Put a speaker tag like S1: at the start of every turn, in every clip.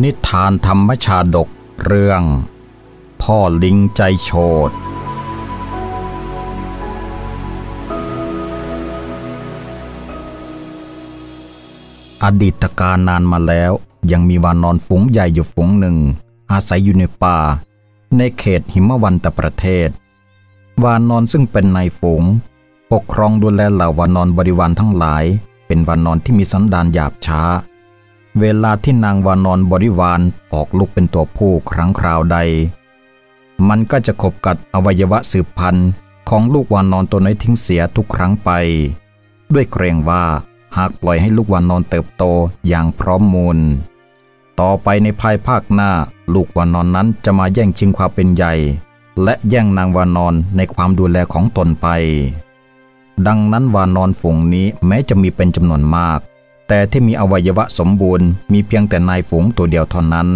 S1: นิทานธรรมชาดกเรื่อง พ่อลิงใจโฉดอดีตการนานมาแล้ว ยังมีวานอนฝูงใหญ่อยู่ฝูงหนึ่ง อาศัยอยู่ในป่า ในเขตหิมวันตประเทศ วานอนซึ่งเป็นนายฝูง ปกครองดูแลเหล่าวานอนบริวารทั้งหลาย เป็นวานอนที่มีสันดานหยาบช้า เวลาที่นางวานอนบริวารออกลูกเป็นตัวผู้ครั้งคราวใด มันก็จะขบกัดอวัยวะสืบพันธุ์ของลูกวานอนตัวน้อยทิ้งเสียทุกครั้งไป ด้วยเกรงว่าหากปล่อยให้ลูกวานอนเติบโตอย่างพร้อมมูล ต่อไปในภายภาคหน้าลูกวานอนนั้นจะมาแย่งชิงความเป็นใหญ่ และแย่งนางวานอนในความดูแลของตนไป ดังนั้นวานอนฝูงนี้แม้จะมีเป็นจำนวนมาก แต่ที่มีอวัยวะสมบูรณ์มีเพียงแต่นายฝูงตัวเดียวเท่านั้น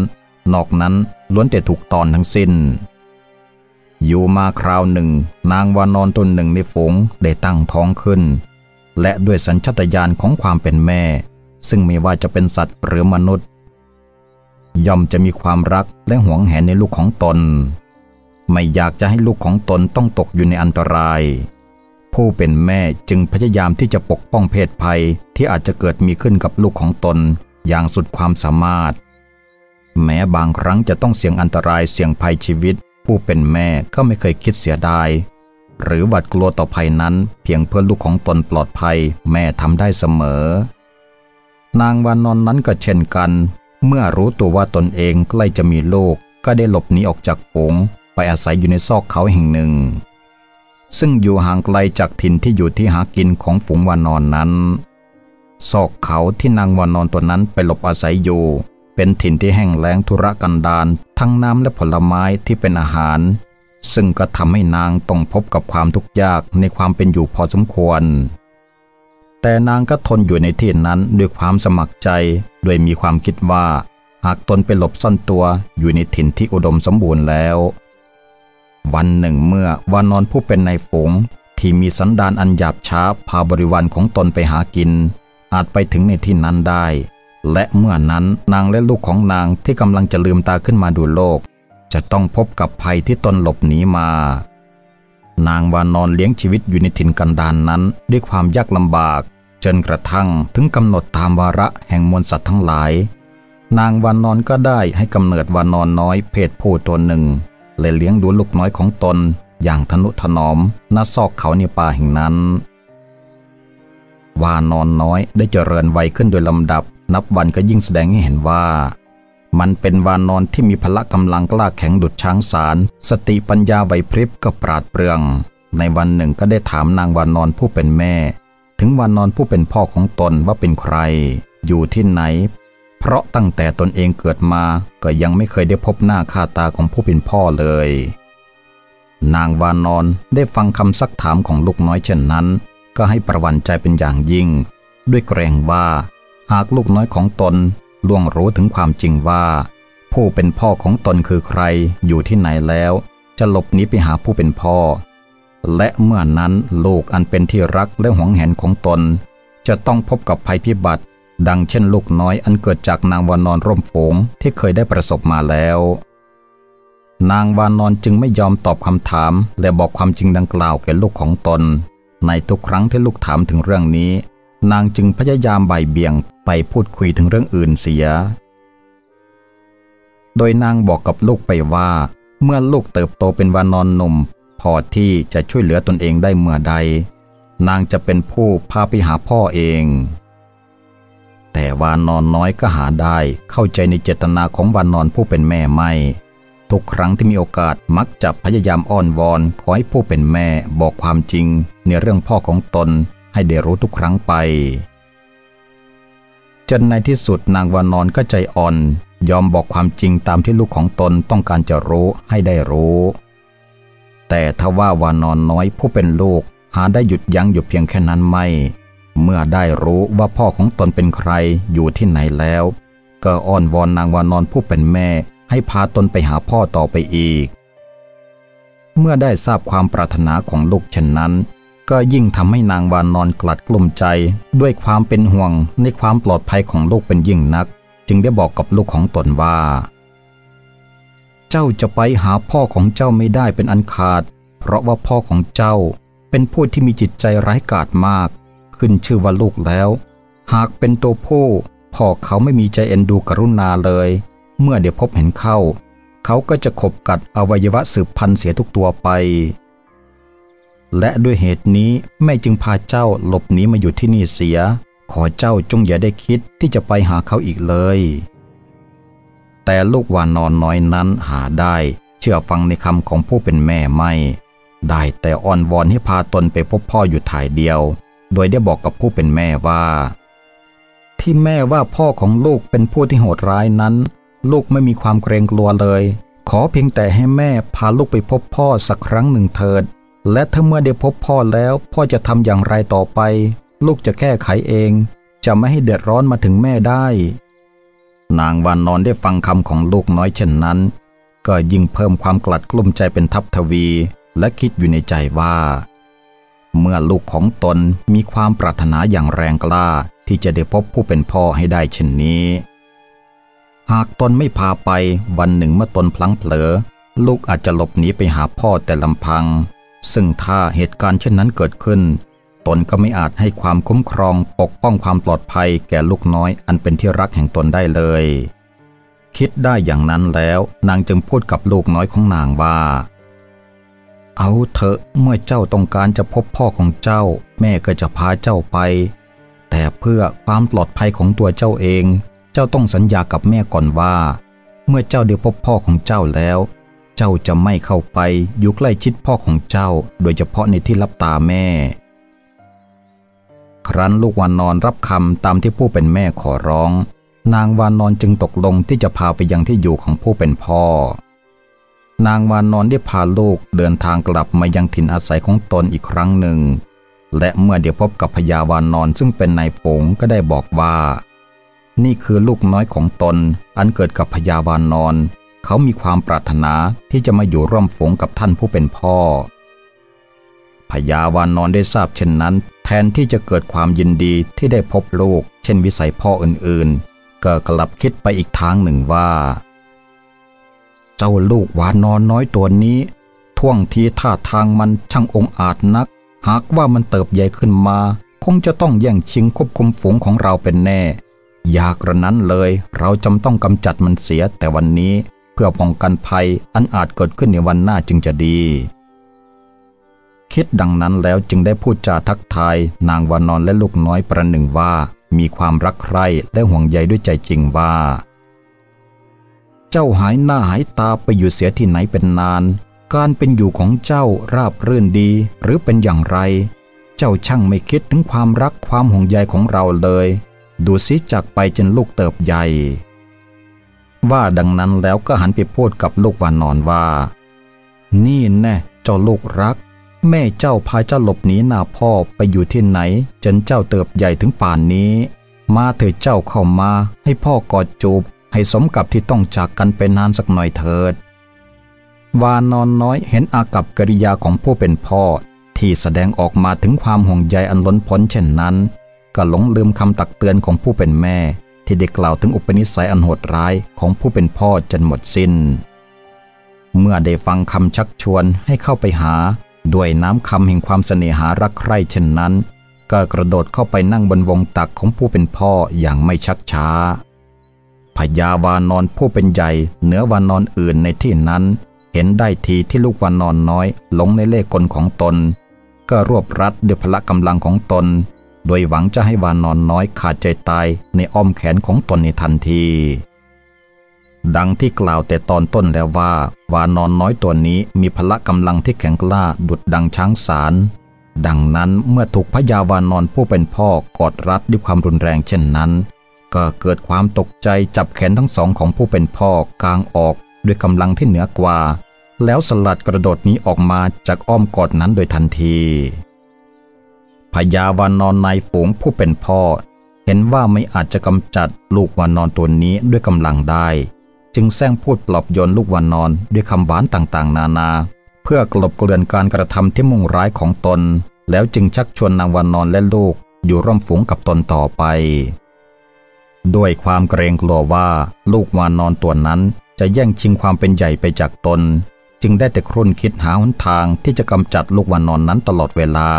S1: นอกนั้นล้วนแต่ถูกตอนทั้งสิ้น อยู่มาคราวหนึ่ง นางวานอนตนหนึ่งในฝูงได้ตั้งท้องขึ้น และด้วยสัญชตาตญาณของความเป็นแม่ ซึ่งไม่ว่าจะเป็นสัตว์หรือมนุษย์ ย่อมจะมีความรักและหวงแหนในลูกของตน ไม่อยากจะให้ลูกของตนต้องตกอยู่ในอันตราย ผู้เป็นแม่จึงพยายามที่จะปกป้องเพศภัยที่อาจจะเกิดมีขึ้นกับลูกของตนอย่างสุดความสามารถ แม้บางครั้งจะต้องเสี่ยงอันตรายเสี่ยงภัยชีวิต ผู้เป็นแม่ก็ไม่เคยคิดเสียดาย หรือหวัดกลัวต่อภัยนั้น เพียงเพื่อลูกของตนปลอดภัย แม่ทำได้เสมอ นางวานอนนั้นก็เช่นกัน เมื่อรู้ตัวว่าตนเองใกล้จะมีลูกก็ได้หลบหนีออกจากฝูง ไปอาศัยอยู่ในซอกเขาแห่งหนึ่ง ซึ่งอยู่ห่างไกลจากถิ่นที่อยู่ที่หากินของฝูงวานอนนั้น ซอกเขาที่นางวานอนตัวนั้นไปหลบอาศัยอยู่ เป็นถิ่นที่แห้งแล้งธุรกันดารทั้งน้ำและผลไม้ที่เป็นอาหาร ซึ่งก็ทำให้นางต้องพบกับความทุกข์ยากในความเป็นอยู่พอสมควร แต่นางก็ทนอยู่ในที่นั้นด้วยความสมัครใจ โดยมีความคิดว่า หากตนไปหลบซ่อนตัวอยู่ในถิ่นที่อุดมสมบูรณ์แล้ว วันหนึ่งเมื่อวานอนผู้เป็นนายฝูงที่มีสันดานอันหยาบช้าพาบริวารของตนไปหากิน อาจไปถึงในที่นั้นได้ และเมื่อนั้นนางและลูกของนางที่กำลังจะลืมตาขึ้นมาดูโลก จะต้องพบกับภัยที่ตนหลบหนีมา นางวานอนเลี้ยงชีวิตอยู่ในถิ่นกันดานนั้น ด้วยความยากลำบาก จนกระทั่งถึงกำหนดตามวาระแห่งมวลสัตว์ทั้งหลาย นางวานอนก็ได้ให้กำเนิดวานอนน้อยเพศผู้ตัวหนึ่ง และเลี้ยงดูลูกน้อยของตนอย่างทนุถนอมณซอกเขาในป่าแห่งนั้น วานอนน้อยได้เจริญวัยขึ้นโดยลำดับ นับวันก็ยิ่งแสดงให้เห็นว่า มันเป็นวานอนที่มีพละกำลังกล้าแข็งดุดช้างสาร สติปัญญาไหวพริบก็ปราดเปรื่อง ในวันหนึ่งก็ได้ถามนางวานอนผู้เป็นแม่ ถึงวานอนผู้เป็นพ่อของตนว่าเป็นใคร อยู่ที่ไหน เพราะตั้งแต่ตนเองเกิดมาก็ยังไม่เคยได้พบหน้าค่าตาของผู้เป็นพ่อเลย นางวานอนได้ฟังคำซักถามของลูกน้อยเช่นนั้น ก็ให้ประวันใจเป็นอย่างยิ่ง ด้วยเกรงว่า หากลูกน้อยของตนล่วงรู้ถึงความจริงว่า ผู้เป็นพ่อของตนคือใครอยู่ที่ไหนแล้ว จะหลบหนีไปหาผู้เป็นพ่อ และเมื่อนนั้นลูกอันเป็นที่รักและหวงแหนของตน จะต้องพบกับภัยพิบัติ ดังเช่นลูกน้อยอันเกิดจากนางวานอนร่มโฝงที่เคยได้ประสบมาแล้ว นางวานอนจึงไม่ยอมตอบคำถาม และบอกความจริงดังกล่าวแก่ลูกของตน ในทุกครั้งที่ลูกถามถึงเรื่องนี้ นางจึงพยายามบ่ายเบี่ยงไปพูดคุยถึงเรื่องอื่นเสีย โดยนางบอกกับลูกไปว่า เมื่อลูกเติบโตเป็นวานอนหนุ่ม พอที่จะช่วยเหลือตนเองได้เมื่อใด นางจะเป็นผู้พาไปหาพ่อเอง วานนอนน้อยก็หาได้ เข้าใจในเจตนาของวานนอนผู้เป็นแม่ไม่ ทุกครั้งที่มีโอกาสมักจะพยายามอ้อนวอน ขอให้ผู้เป็นแม่บอกความจริง ในเรื่องพ่อของตน ให้ได้รู้ทุกครั้งไป จนในที่สุดนางวานอนก็ใจอ่อน ยอมบอกความจริงตามที่ลูกของตนต้องการจะรู้ให้ได้รู้ แต่ทว่าวานอนน้อยผู้เป็นลูกหาได้หยุดยั้งอยู่เพียงแค่นั้นไม่ เมื่อได้รู้ว่าพ่อของตนเป็นใครอยู่ที่ไหนแล้ว ก็อ้อนวอนนางวานอนผู้เป็นแม่ ให้พาตนไปหาพ่อต่อไปอีก เมื่อได้ทราบความปรารถนาของลูกเช่นนั้น ก็ยิ่งทำให้นางวานอนกลัดกลุ่มใจ ด้วยความเป็นห่วงในความปลอดภัยของลูกเป็นยิ่งนัก จึงได้บอกกับลูกของตนว่า เจ้าจะไปหาพ่อของเจ้าไม่ได้เป็นอันขาด เพราะว่าพ่อของเจ้าเป็นผู้ที่มีจิตใจร้ายกาจมาก ขึ้นชื่อว่าลูกแล้ว หากเป็นตัวผู้พ่อเขาไม่มีใจเอ็นดูกรุณาเลย เมื่อเดี๋ยวพบเห็นเข้า เขาก็จะขบกัดอวัยวะสืบพันธุ์เสียทุกตัวไป และด้วยเหตุนี้แม่จึงพาเจ้าหลบหนีมาอยู่ที่นี่เสีย ขอเจ้าจงอย่าได้คิดที่จะไปหาเขาอีกเลย แต่ลูกวานอนน้อยนั้นหาได้ เชื่อฟังในคำของผู้เป็นแม่ไม่ ได้แต่อ้อนวอนให้พาตนไปพบพ่ออยู่ถ่ายเดียว โดยได้บอกกับผู้เป็นแม่ว่า ที่แม่ว่าพ่อของลูกเป็นผู้ที่โหดร้ายนั้น ลูกไม่มีความเกรงกลัวเลย ขอเพียงแต่ให้แม่พาลูกไปพบพ่อสักครั้งหนึ่งเถิด และถ้าเมื่อได้พบพ่อแล้ว พ่อจะทำอย่างไรต่อไป ลูกจะแก้ไขเอง จะไม่ให้เดือดร้อนมาถึงแม่ได้ นางวานนอนได้ฟังคำของลูกน้อยเช่นนั้น ก็ยิ่งเพิ่มความกลัดกลุ้มใจเป็นทับทวี และคิดอยู่ในใจว่า เมื่อลูกของตนมีความปรารถนาอย่างแรงกล้าที่จะได้พบผู้เป็นพ่อให้ได้เช่นนี้ หากตนไม่พาไปวันหนึ่งเมื่อตนพลั้งเผลอ ลูกอาจจะหลบหนีไปหาพ่อแต่ลำพัง ซึ่งถ้าเหตุการณ์เช่นนั้นเกิดขึ้น ตนก็ไม่อาจให้ความคุ้มครองปกป้องความปลอดภัยแก่ลูกน้อยอันเป็นที่รักแห่งตนได้เลย คิดได้อย่างนั้นแล้ว นางจึงพูดกับลูกน้อยของนางว่า เอาเถอะเมื่อเจ้าต้องการจะพบพ่อของเจ้า แม่ก็จะพาเจ้าไป แต่เพื่อความปลอดภัยของตัวเจ้าเอง เจ้าต้องสัญญากับแม่ก่อนว่า เมื่อเจ้าได้พบพ่อของเจ้าแล้ว เจ้าจะไม่เข้าไปอยู่ใกล้ชิดพ่อของเจ้า โดยเฉพาะในที่ลับตาแม่ ครั้นลูกวานนอนรับคำตามที่ผู้เป็นแม่ขอร้อง นางวานนอนจึงตกลงที่จะพาไปยังที่อยู่ของผู้เป็นพ่อ นางวานนอนได้พาลูกเดินทางกลับมายังถิ่นอาศัยของตนอีกครั้งหนึ่ง และเมื่อเดี๋ยวพบกับพญาวานนอนซึ่งเป็นนายฝงก็ได้บอกว่า นี่คือลูกน้อยของตน อันเกิดกับพญาวานอน เขามีความปรารถนาที่จะมาอยู่ร่วมฝงกับท่านผู้เป็นพ่อพญาวานอนได้ทราบเช่นนั้น แทนที่จะเกิดความยินดีที่ได้พบลูก เช่นวิสัยพ่ออื่นๆ ก็กลับคิดไปอีกทางหนึ่งว่า เจ้าลูกวานนอนน้อยตัวนี้ท่วงทีท่าทางมันช่างองอาจนัก หากว่ามันเติบใหญ่ขึ้นมา คงจะต้องแย่งชิงควบคุมฝูงของเราเป็นแน่ อยากระนั้นเลยเราจำต้องกำจัดมันเสียแต่วันนี้เพื่อป้องกันภัยอันอาจเกิดขึ้นในวันหน้าจึงจะดี คิดดังนั้นแล้วจึงได้พูดจาทักทาย นางวานอนและลูกน้อยประหนึ่งว่า มีความรักใคร่และห่วงใยด้วยใจจริงว่า จ้าหายหน้าหายตาไปอยู่เสียที่ไหนเป็นนาน การเป็นอยู่ของเจ้าราบรื่นดีหรือเป็นอย่างไร เจ้าช่างไม่คิดถึงความรักความห่วงใยของเราเลย ดูสิจากไปจนลูกเติบใหญ่ ว่าดังนั้นแล้วก็หันไปพูดกับลูกวานอนว่า นี่แน่เจ้าลูกรัก แม่เจ้าพาเจ้าหลบหนีหน้าพ่อไปอยู่ที่ไหน จนเจ้าเติบใหญ่ถึงป่านนี้ มาเถิดเจ้าเข้ามาให้พ่อกอดจูบ ให้สมกับที่ต้องจากกันไปนานสักหน่อยเถิด วานอนน้อยเห็นอากับกิริยาของผู้เป็นพ่อ ที่แสดงออกมาถึงความห่วงใยอันล้นพ้นเช่นนั้น ก็หลงลืมคำตักเตือนของผู้เป็นแม่ ที่ได้กล่าวถึงอุปนิสัยอันโหดร้ายของผู้เป็นพ่อจนหมดสิน้น เมื่อได้ฟังคำชักชวนให้เข้าไปหา ด้วยน้ำคำแห่งความเสน่หารักใคร่เช่นนั้นก็กระโดดเข้าไปนั่งบนวงตักของผู้เป็นพ่ออย่างไม่ชักช้า พญาวานอนผู้เป็นใหญ่เหนือวานอนอื่นในที่นั้น เห็นได้ทีที่ลูกวานอนน้อยหลงในเล่กลของตน ก็รวบรัดด้วยพละกำลังของตน โดยหวังจะให้วานอนน้อยขาดใจตายในอ้อมแขนของตนในทันที ดังที่กล่าวแต่ตอนต้นแล้วว่า วานอนน้อยตัวนี้มีพละกำลังที่แข็งกล้าดุดดังช้างสารดังนั้นเมื่อถูกพญาวานอนผู้เป็นพ่อกอดรัดด้วยความรุนแรงเช่นนั้น ก็เกิดความตกใจจับแขนทั้งสองของผู้เป็นพ่อกางออกด้วยกำลังที่เหนือกว่า แล้วสลัดกระโดดหนี้ออกมาจากอ้อมกอดนั้นโดยทันทีพญาวานอนนายฝูงผู้เป็นพ่อ เห็นว่าไม่อาจจะกำจัดลูกวานอนตัวนี้ด้วยกำลังได้ จึงแซงพูดปลอบโยนลูกวานอนด้วยคำหวานต่างๆ นานา เพื่อกลบเกลื่อนการกระทำที่มุ่งร้ายของตน แล้วจึงชักชวนนางวานอนและลูกอยู่ร่วมฝูงกับตนต่อไป ด้วยความเกรงกลัวว่าลูกวานนอนตัวนั้นจะแย่งชิงความเป็นใหญ่ไปจากตน จึงได้แต่ครุ่นคิดหาหนทางที่จะกำจัดลูกวานนอนนั้นตลอดเวลา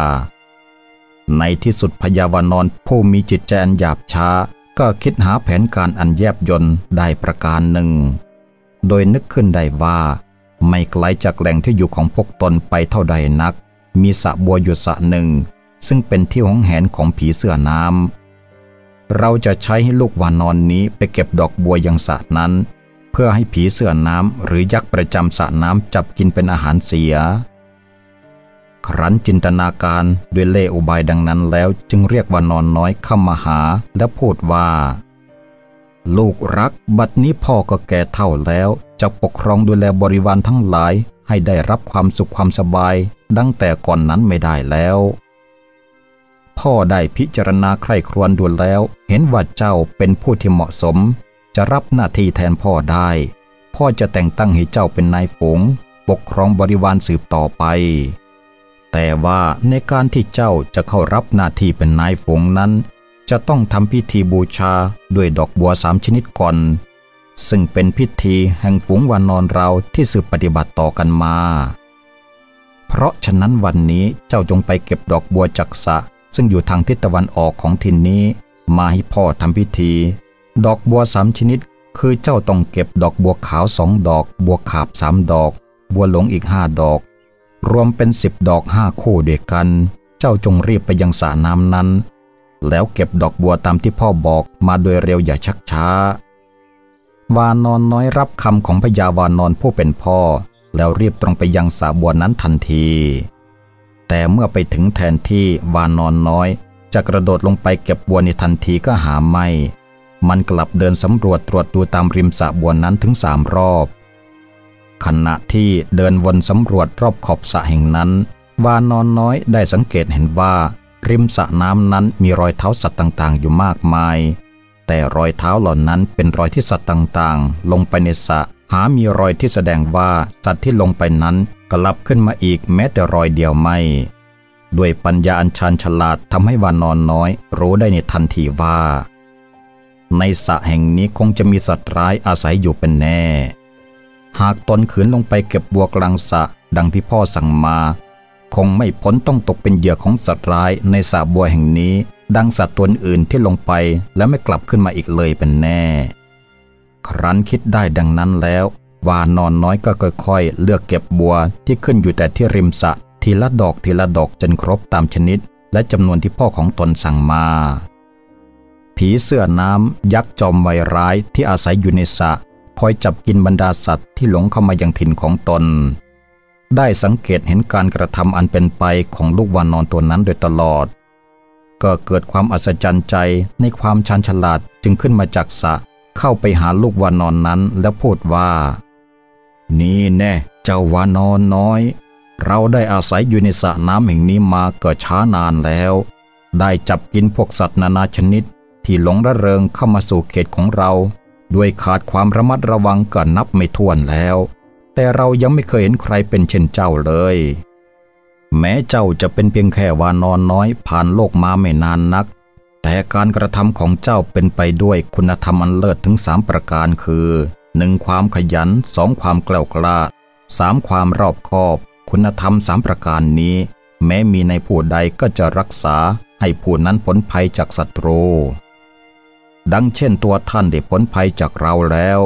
S1: ในที่สุดพญาวานอนผู้มีจิตใจอันหยาบช้า ก็คิดหาแผนการอันแยบยนต์ได้ประการหนึ่ง โดยนึกขึ้นได้ว่า ไม่ไกลจากแหล่งที่อยู่ของพวกตนไปเท่าใดนัก มีสระบัวอยู่สระหนึ่ง ซึ่งเป็นที่หงแหนของผีเสื้อน้ำ เราจะใช้ให้ลูกวานอนนี้ไปเก็บดอกบัวยังสระนั้น เพื่อให้ผีเสื้อน้ำหรือยักษ์ประจำสระน้ำจับกินเป็นอาหารเสีย ครั้นจินตนาการด้วยเล่อุบายดังนั้นแล้วจึงเรียกวานอนน้อยเข้ามาหาและพูดว่า ลูกรักบัดนี้พ่อก็แก่เท่าแล้ว จะปกครองดูแลบริวารทั้งหลายให้ได้รับความสุขความสบาย ดังแต่ก่อนนั้นไม่ได้แล้ว พ่อได้พิจารณาใคร่ครวญดูแล้ว เห็นว่าเจ้าเป็นผู้ที่เหมาะสม จะรับหน้าที่แทนพ่อได้ พ่อจะแต่งตั้งให้เจ้าเป็นนายฝูง ปกครองบริวารสืบต่อไป แต่ว่าในการที่เจ้าจะเข้ารับหน้าที่เป็นนายฝูงนั้น จะต้องทำพิธีบูชาด้วยดอกบัวสามชนิดก่อน ซึ่งเป็นพิธีแห่งฝูงวานอนเราที่สืบปฏิบัติต่อกันมา เพราะฉะนั้นวันนี้เจ้าจงไปเก็บดอกบัวจากสระ ซึ่งอยู่ทางทิศตะวันออกของถิ่นนี้ มาให้พ่อทำพิธี ดอกบัวสามชนิด คือเจ้าต้องเก็บดอกบัวขาวสองดอก บัวขาบสามดอก บัวหลงอีกห้าดอก รวมเป็นสิบดอกห้าคู่เดียวกัน เจ้าจงรีบไปยังสระน้ำนั้น แล้วเก็บดอกบัวตามที่พ่อบอกมาโดยเร็วอย่าชักช้า วานอนน้อยรับคำของพญาวานอนผู้เป็นพ่อ แล้วรีบตรงไปยังสระบัวนั้นทันที แต่เมื่อไปถึงแทนที่วานอนน้อย จะกระโดดลงไปเก็บบัวในทันทีก็หาไม่ มันกลับเดินสำรวจตรวจดูตามริมสระบัวนั้นถึงสามรอบ ขณะที่เดินวนสำรวจรอบขอบสระแห่งนั้น วานอนน้อยได้สังเกตเห็นว่า ริมสระน้ำนั้นมีรอยเท้าสัตว์ต่างๆ อยู่มากมาย แต่รอยเท้าเหล่านั้นเป็นรอยที่สัตว์ต่างๆ ลงไปในสระ หามีรอยที่แสดงว่าสัตว์ที่ลงไปนั้นกลับขึ้นมาอีกแม้แต่รอยเดียวไม่ ด้วยปัญญาอันชาญฉลาดทำให้วานอนน้อย รู้ได้ในทันทีว่า ในสระแห่งนี้คงจะมีสัตว์ร้ายอาศัยอยู่เป็นแน่ หากตนขืนลงไปเก็บบัวกลางสระดังที่พ่อสั่งมา คงไม่พ้นต้องตกเป็นเหยื่อของสัตว์ร้ายในสระบัวแห่งนี้ ดังสัตว์ตัวอื่นที่ลงไปแล้วไม่กลับขึ้นมาอีกเลยเป็นแน่ ครั้นคิดได้ดังนั้นแล้ว วานอนน้อยก็ค่อยๆ เลือกเก็บบัวที่ขึ้นอยู่แต่ที่ริมสะ ทีละดอกทีละดอกจนครบตามชนิด และจำนวนที่พ่อของตนสั่งมา ผีเสื้อน้ำยักษ์จอมไวร้ายที่อาศัยอยู่ในสะคอยจับกินบรรดาสัตว์ที่หลงเข้ามายังถิ่นของตน ได้สังเกตเห็นการกระทำอันเป็นไปของลูกวานอนตัวนั้นโดยตลอด ก็เกิดความอัศจรรย์ใจในความชันฉลาดจึงขึ้นมาจากสะ เข้าไปหาลูกวานอนนั้นแล้วพูดว่า นี่แน่เจ้าวานอนน้อย เราได้อาศัยอยู่ในสระน้ำแห่งนี้มาเกิดช้านานแล้ว ได้จับกินพวกสัตว์นานาชนิด ที่หลงระเริงเข้ามาสู่เขตของเรา ด้วยขาดความระมัดระวังก็นับไม่ถ้วนแล้ว แต่เรายังไม่เคยเห็นใครเป็นเช่นเจ้าเลย แม้เจ้าจะเป็นเพียงแค่วานอนน้อยผ่านโลกมาไม่นานนัก แต่การกระทำของเจ้าเป็นไปด้วยคุณธรรมอันเลิศถึงสามประการคือ 1. ความขยัน 2. ความแกล้วกล้า 3. ความรอบคอบ คุณธรรมสามประการนี้ แม้มีในผู้ใดก็จะรักษาให้ผู้นั้นพ้นภัยจากศัตรู ดังเช่นตัวท่านได้พ้นภัยจากเราแล้ว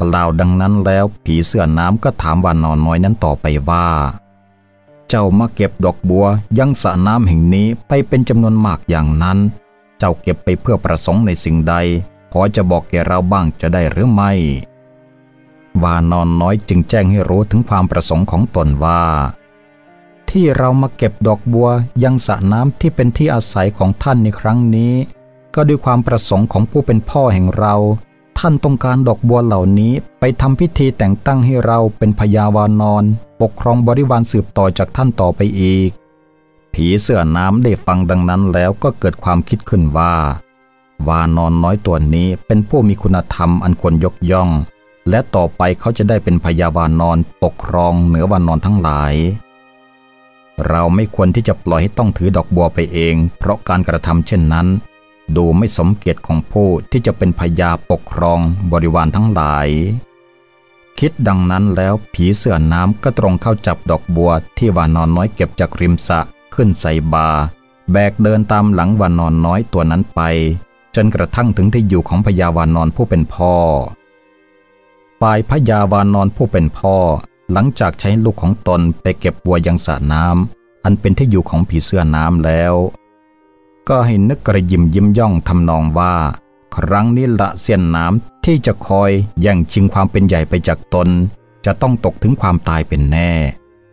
S1: กล่าวดังนั้นแล้วผีเสื้อน้ำก็ถามวานอนน้อยนั้นต่อไปว่า เจ้ามาเก็บดอกบัวยังสระน้ำแห่งนี้ไปเป็นจำนวนมากอย่างนั้น เจ้าเก็บไปเพื่อประสงค์ในสิ่งใดพอจะบอกแก่เราบ้างจะได้หรือไม่ วานอนน้อยจึงแจ้งให้รู้ถึงความประสงค์ของตนว่า ที่เรามาเก็บดอกบัวยังสระน้ำที่เป็นที่อาศัยของท่านในครั้งนี้ ก็ด้วยความประสงค์ของผู้เป็นพ่อแห่งเรา ท่านต้องการดอกบัวเหล่านี้ไปทำพิธีแต่งตั้งให้เราเป็นพญาวานอน ปกครองบริวารสืบต่อจากท่านต่อไปอีก ผีเสื้อน้ำได้ฟังดังนั้นแล้วก็เกิดความคิดขึ้นว่า วานอนน้อยตัวนี้เป็นผู้มีคุณธรรมอันควรยกย่อง และต่อไปเขาจะได้เป็นพญาวานอนปกครองเหนือวานอนทั้งหลาย เราไม่ควรที่จะปล่อยให้ต้องถือดอกบัวไปเอง เพราะการกระทำเช่นนั้น ดูไม่สมเกียรติของผู้ที่จะเป็นพญาปกครองบริวารทั้งหลาย คิดดังนั้นแล้วผีเสื้อน้ำก็ตรงเข้าจับดอกบัวที่วานอนน้อยเก็บจากริมสะขึ้นใส่บา แบกเดินตามหลังวานอนน้อยตัวนั้นไป จนกระทั่งถึงที่อยู่ของพญาวานอนผู้เป็นพ่อฝ่ายพญาวานอนผู้เป็นพ่อ หลังจากใช้ลูกของตนไปเก็บบัวยังสระน้ำอันเป็นที่อยู่ของผีเสื้อน้ำแล้ว ก็ให้นึกกระยิมยิ้มย่องทำนองว่า ครั้งนี้ละเสียนน้ำที่จะคอยแย่งชิงความเป็นใหญ่ไปจากตน จะต้องตกถึงความตายเป็นแน่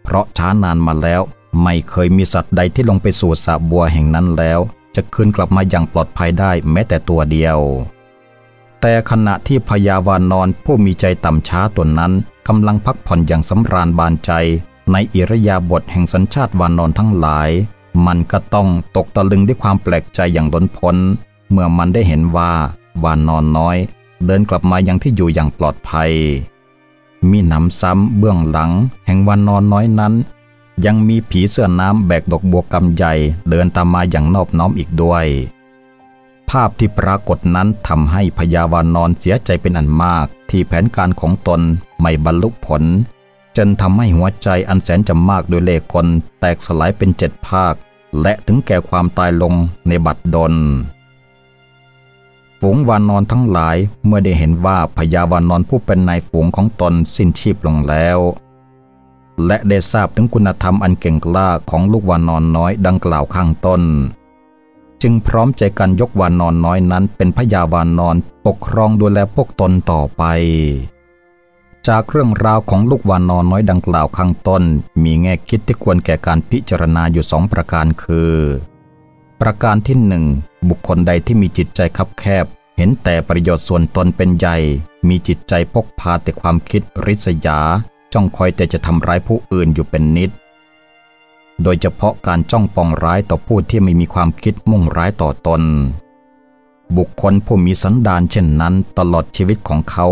S1: เพราะช้านานมาแล้วไม่เคยมีสัตว์ใดที่ลงไปสู่สระบัวแห่งนั้นแล้ว จะคืนกลับมาอย่างปลอดภัยได้แม้แต่ตัวเดียว แต่ขณะที่พยาวานอนผู้มีใจต่ำช้าตัวนั้นกำลังพักผ่อนอย่างสำราญบานใจ ในอิรยาบทแห่งสัญชาติวานอนทั้งหลาย มันก็ต้องตกตะลึงด้วยความแปลกใจอย่างล้นพ้น เมื่อมันได้เห็นว่าวานนอนน้อย เดินกลับมายังที่อยู่อย่างปลอดภัย มีหนำซ้ำเบื้องหลัง แห่งวานนอนน้อยนั้น ยังมีผีเสื้อน้ำแบกดอกบัวกำใหญ่เดินตามมาอย่างนอบน้อมอีกด้วย ภาพที่ปรากฏนั้นทำให้พญาวานอนเสียใจเป็นอันมาก ที่แผนการของตนไม่บรรลุผลจนทำให้หัวใจอันแสนจะมากโดยเลขคนแตกสลายเป็นเจ็ดภาค และถึงแก่ความตายลงในบัดดลฝูงวานนอนทั้งหลายเมื่อได้เห็นว่าพญาวานนอนผู้เป็นนายฝูงของตนสิ้นชีพลงแล้ว และได้ทราบถึงคุณธรรมอันเก่งกล้าของลูกวานนอนน้อยดังกล่าวข้างต้น จึงพร้อมใจกันยกวานนอนน้อยนั้นเป็นพญาวานนอนปกครองดูแลพวกตนต่อไป จากเรื่องราวของลูกวานนอนน้อยดังกล่าวข้างต้น มีแง่คิดที่ควรแก่การพิจารณาอยู่สองประการคือ ประการที่หนึ่งบุคคลใดที่มีจิตใจคับแคบ เห็นแต่ประโยชน์ส่วนตนเป็นใหญ่ มีจิตใจพกพาแต่ความคิดริษยา จ้องคอยแต่จะทำร้ายผู้อื่นอยู่เป็นนิด โดยเฉพาะการจ้องปองร้ายต่อผู้ที่ไม่มีความคิดมุ่งร้ายต่อตน บุคคลผู้มีสันดานเช่นนั้น ตลอดชีวิตของเขา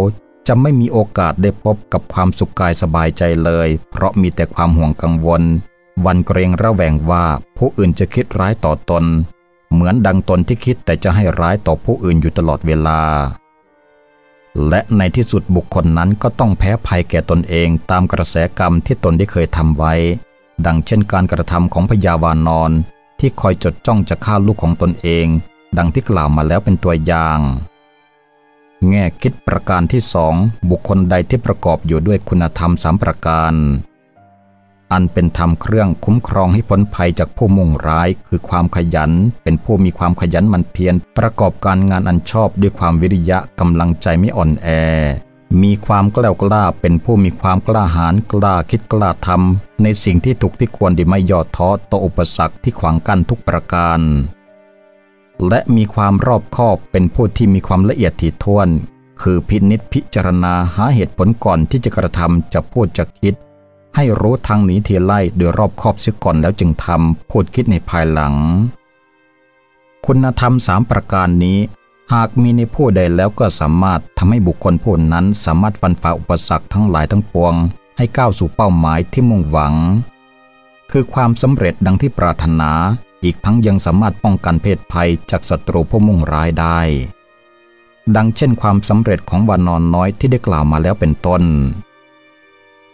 S1: จะไม่มีโอกาสได้พบกับความสุขกายสบายใจเลย เพราะมีแต่ความห่วงกังวล วันเกรงระแวงว่าผู้อื่นจะคิดร้ายต่อตน เหมือนดังตนที่คิดแต่จะให้ร้ายต่อผู้อื่นอยู่ตลอดเวลา และในที่สุดบุคคลนั้นก็ต้องแพ้ภัยแก่ตนเองตามกระแสกรรมที่ตนได้เคยทำไว้ ดังเช่นการกระทำของพญาวานอนที่คอยจดจ้องจะฆ่าลูกของตนเอง ดังที่กล่าวมาแล้วเป็นตัวอย่าง แง่คิดประการที่สองบุคคลใดที่ประกอบอยู่ด้วยคุณธรรมสามประการ อันเป็นธรรมเครื่องคุ้มครองให้พ้นภัยจากผู้มุ่งร้าย คือความขยัน เป็นผู้มีความขยันมันเพียรประกอบการงานอันชอบด้วยความวิริยะกำลังใจไม่อ่อนแอ มีความกล้ากล้าเป็นผู้มีความกล้าหาญกล้าคิดกล้าทำในสิ่งที่ถูกที่ควรดีไม่ย่อท้อต่ออุปสรรคที่ขวางกั้นทุกประการ และมีความรอบคอบเป็นผู้ที่มีความละเอียดถี่ถ้วน คือพินิษพิจารณาหาเหตุผลก่อนที่จะกระทำจะพูดจะคิด ให้รู้ทางหนีทีไล่โดยรอบคอบเสียก่อนแล้วจึงทำพูดคิดในภายหลัง คุณธรรมสามประการนี้ หากมีในผู้ใดแล้วก็สามารถทำให้บุคคลผู้นั้นสามารถฟันฝ่าอุปสรรคทั้งหลายทั้งปวง ให้ก้าวสู่เป้าหมายที่มุ่งหวัง คือความสำเร็จดังที่ปรารถนา อีกทั้งยังสามารถป้องกันเพศภัยจากศัตรูผู้มุ่งร้ายได้ ดังเช่นความสำเร็จของวานอนน้อยที่ได้กล่าวมาแล้วเป็นต้น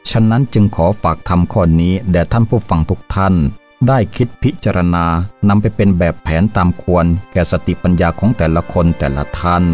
S1: ฉะนั้นจึงขอฝากทำข้อนี้แด่ท่านผู้ฟังทุกท่าน ได้คิดพิจารณานำไปเป็นแบบแผนตามควร แก่สติปัญญาของแต่ละคนแต่ละท่าน